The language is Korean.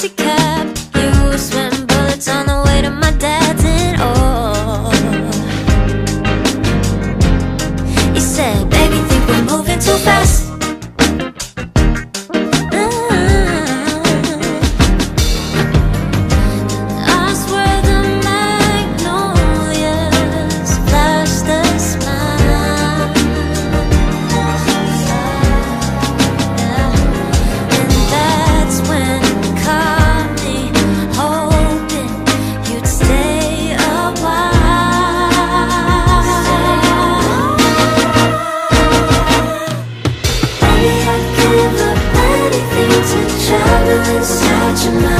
솔직한 tonight.